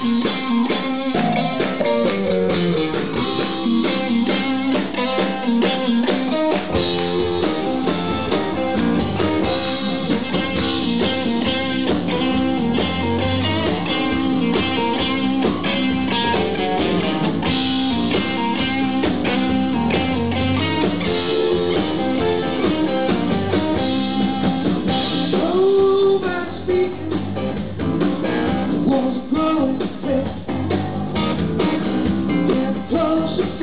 Mm-hmm. Can't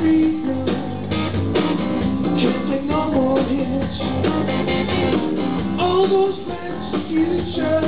take no more hits. All those plans to future.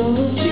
don't you